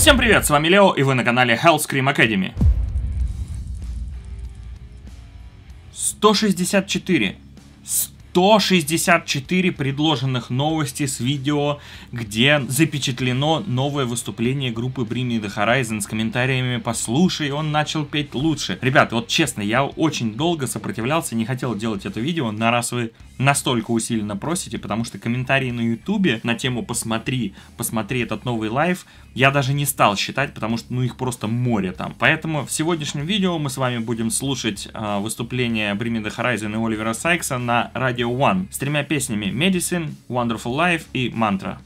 Всем привет, с вами Лео, и вы на канале Hellscream Academy. 164. 164 предложенных новости с видео, где запечатлено новое выступление группы Bring Me The Horizon с комментариями «Послушай, он начал петь лучше». Ребят, вот честно, я очень долго сопротивлялся, не хотел делать это видео, но раз вы настолько усиленно просите, потому что комментарии на ютубе на тему «Посмотри, посмотри этот новый live» я даже не стал считать, потому что ну их просто море там. Поэтому в сегодняшнем видео мы с вами будем слушать э, выступление Bring Me The Horizon и Оливера Сайкса на радио Radio One с тремя песнями Medicine, Wonderful Life и Mantra.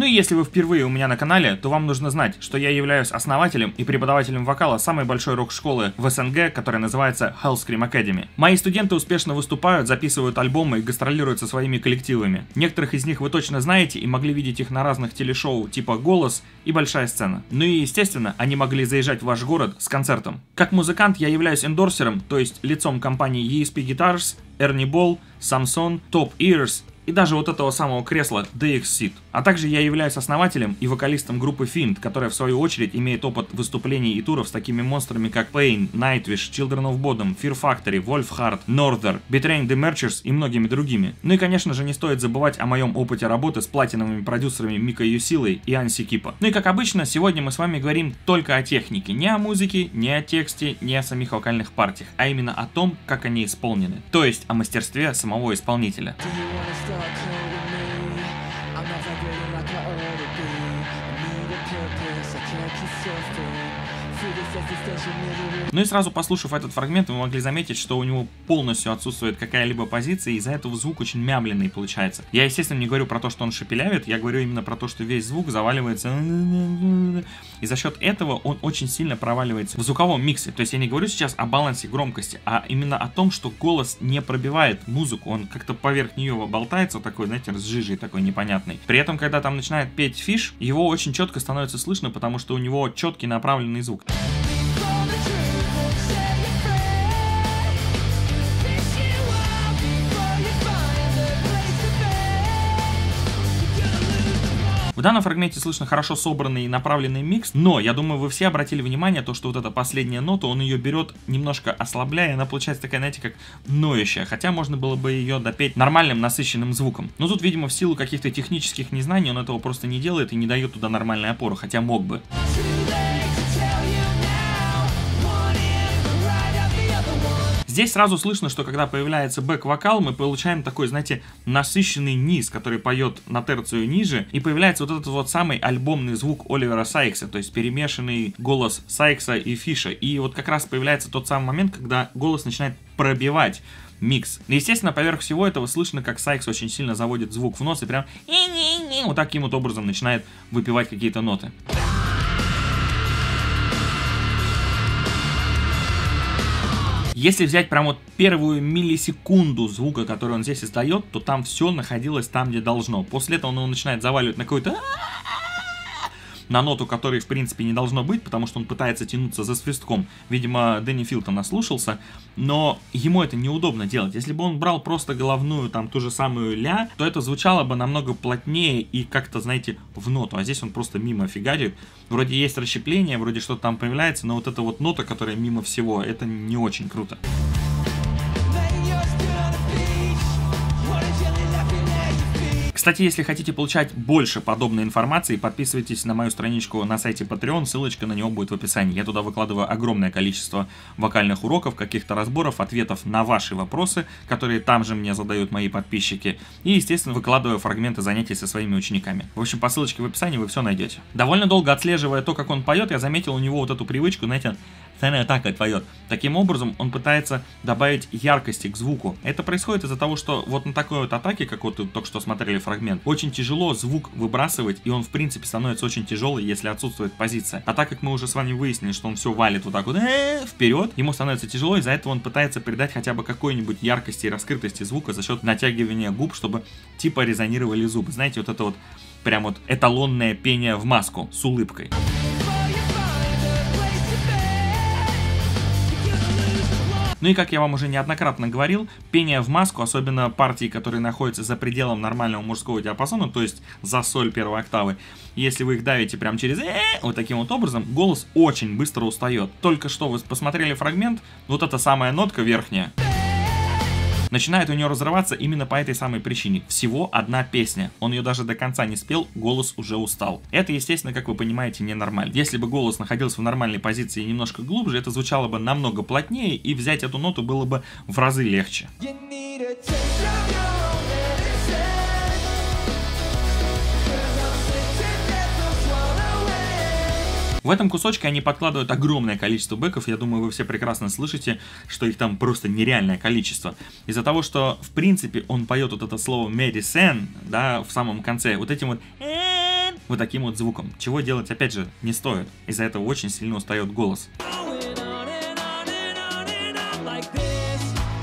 Ну и если вы впервые у меня на канале, то вам нужно знать, что я являюсь основателем и преподавателем вокала самой большой рок-школы в СНГ, которая называется Hellscream Academy. Мои студенты успешно выступают, записывают альбомы и гастролируют со своими коллективами. Некоторых из них вы точно знаете и могли видеть их на разных телешоу типа «Голос» и «Большая сцена». Ну и естественно, они могли заезжать в ваш город с концертом. Как музыкант я являюсь эндорсером, то есть лицом компании ESP Guitars, Ernie Ball, Samson, Top Ears и даже вот этого самого кресла DX Seat. А также я являюсь основателем и вокалистом группы Fiend, которая в свою очередь имеет опыт выступлений и туров с такими монстрами как Pain, Nightwish, Children of Bodom, Fear Factory, Wolfheart, Norther, Betraying the Merchers и многими другими. Ну и конечно же не стоит забывать о моем опыте работы с платиновыми продюсерами Мика Юсилой и Анси Кипа. Ну и как обычно, сегодня мы с вами говорим только о технике, не о музыке, не о тексте, не о самих вокальных партиях, а именно о том, как они исполнены, то есть о мастерстве самого исполнителя. cool with me I'm never getting like I ought to be I need a purpose, I can't keep surfing Ну и сразу послушав этот фрагмент, вы могли заметить, что у него полностью отсутствует какая-либо позиция, и из-за этого звук очень мямленный получается. Я, естественно, не говорю про то, что он шепелявит, я говорю именно про то, что весь звук заваливается. И за счет этого он очень сильно проваливается в звуковом миксе. То есть я не говорю сейчас о балансе громкости, а именно о том, что голос не пробивает музыку, он как-то поверх нее болтается, такой, знаете, с жижей такой непонятный. При этом, когда там начинает петь фиш, его очень четко становится слышно, потому что у него четкий направленный звук. В данном фрагменте слышно хорошо собранный и направленный микс, но я думаю, вы все обратили внимание, то, что вот эта последняя нота, он ее берет немножко ослабляя, она получается такая, знаете, как ноющая, хотя можно было бы ее допеть нормальным насыщенным звуком. Но тут, видимо, в силу каких-то технических незнаний он этого просто не делает и не дает туда нормальной опоры, хотя мог бы. Здесь сразу слышно, что когда появляется бэк-вокал, мы получаем такой, знаете, насыщенный низ, который поет на терцию ниже, и появляется вот этот вот самый альбомный звук Оливера Сайкса, то есть перемешанный голос Сайкса и Фиша. И вот как раз появляется тот самый момент, когда голос начинает пробивать микс. Естественно, поверх всего этого слышно, как Сайкс очень сильно заводит звук в нос и прям вот таким вот образом начинает выпивать какие-то ноты. Если взять прям вот первую миллисекунду звука, который он здесь издает, то там все находилось там, где должно. После этого он его начинает заваливать на какой-то на ноту, которой в принципе не должно быть, потому что он пытается тянуться за свистком. Видимо, Дэнни Филтон наслушался, но ему это неудобно делать. Если бы он брал просто головную, там, ту же самую ля, то это звучало бы намного плотнее и как-то, знаете, в ноту. А здесь он просто мимо фигарит. Вроде есть расщепление, вроде что-то там появляется, но вот эта вот нота, которая мимо всего, это не очень круто. Кстати, если хотите получать больше подобной информации, подписывайтесь на мою страничку на сайте Patreon, ссылочка на него будет в описании. Я туда выкладываю огромное количество вокальных уроков, каких-то разборов, ответов на ваши вопросы, которые там же мне задают мои подписчики. И, естественно, выкладываю фрагменты занятий со своими учениками. В общем, по ссылочке в описании вы все найдете. Довольно долго отслеживая то, как он поет, я заметил у него вот эту привычку, знаете, постоянно так поет. Таким образом, он пытается добавить яркости к звуку. Это происходит из-за того, что вот на такой вот атаке, как вот только что смотрели фрагмент, очень тяжело звук выбрасывать, и он в принципе становится очень тяжелый, если отсутствует позиция. А так как мы уже с вами выяснили, что он все валит вот так вот э, вперед, ему становится тяжело, из-за этого он пытается придать хотя бы какой-нибудь яркости и раскрытости звука за счет натягивания губ, чтобы типа резонировали зубы. Знаете, вот это вот прям вот эталонное пение в маску с улыбкой. Ну и как я вам уже неоднократно говорил, пение в маску, особенно партии, которые находятся за пределом нормального мужского диапазона, то есть за соль первой октавы, если вы их давите прям через «э», вот таким вот образом, голос очень быстро устает. Только что вы посмотрели фрагмент, вот эта самая нотка верхняя, начинает у нее разрываться именно по этой самой причине. Всего одна песня. Он ее даже до конца не спел, голос уже устал. Это, естественно, как вы понимаете, ненормально. Если бы голос находился в нормальной позиции немножко глубже, это звучало бы намного плотнее, и взять эту ноту было бы в разы легче. В этом кусочке они подкладывают огромное количество бэков, я думаю, вы все прекрасно слышите, что их там просто нереальное количество. Из-за того, что, в принципе, он поет вот это слово medicine, да, в самом конце, вот этим вот вот таким вот звуком, чего делать, опять же, не стоит. Из-за этого очень сильно устает голос.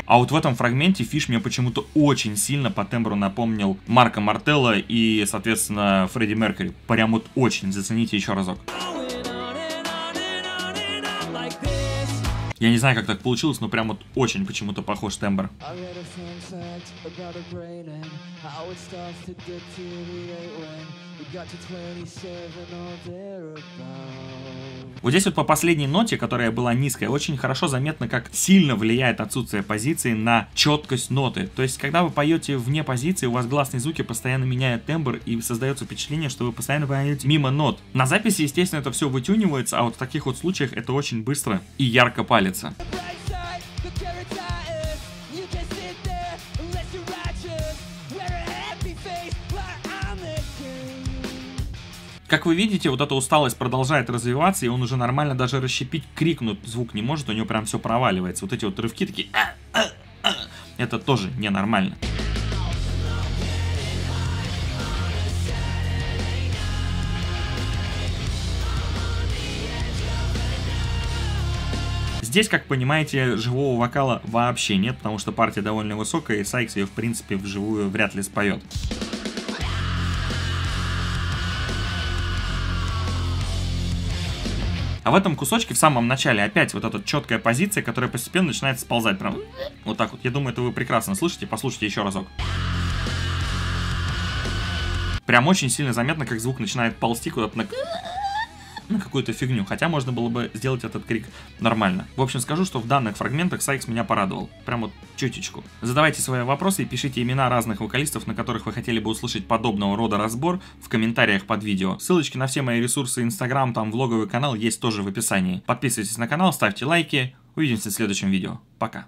А вот в этом фрагменте Фиш мне почему-то очень сильно по тембру напомнил Марка Мартелла и, соответственно, Фредди Меркьюри. Прям вот очень, зацените еще разок. Я не знаю, как так получилось, но прям вот очень почему-то похож тембр. Вот здесь вот по последней ноте, которая была низкая, очень хорошо заметно, как сильно влияет отсутствие позиции на четкость ноты. То есть, когда вы поете вне позиции, у вас гласные звуки постоянно меняют тембр, и создается впечатление, что вы постоянно поете мимо нот. На записи, естественно, это все вытюнивается, а вот в таких вот случаях это очень быстро и ярко палится. Как вы видите, вот эта усталость продолжает развиваться, и он уже нормально даже расщепить, крикнуть звук не может, у него прям все проваливается. Вот эти вот рывки такие... «А, а, а». Это тоже ненормально. Здесь, как понимаете, живого вокала вообще нет, потому что партия довольно высокая, и Сайкс ее, в принципе, вживую вряд ли споет. А в этом кусочке в самом начале опять вот эта четкая позиция, которая постепенно начинает сползать. Прям вот так вот. Я думаю, это вы прекрасно слышите. Послушайте еще разок. Прям очень сильно заметно, как звук начинает ползти куда-то на на какую-то фигню, хотя можно было бы сделать этот крик нормально. В общем, скажу, что в данных фрагментах Сайкс меня порадовал. Прям вот чутечку. Задавайте свои вопросы и пишите имена разных вокалистов, на которых вы хотели бы услышать подобного рода разбор в комментариях под видео. Ссылочки на все мои ресурсы Инстаграм, там влоговый канал есть тоже в описании. Подписывайтесь на канал, ставьте лайки. Увидимся в следующем видео. Пока.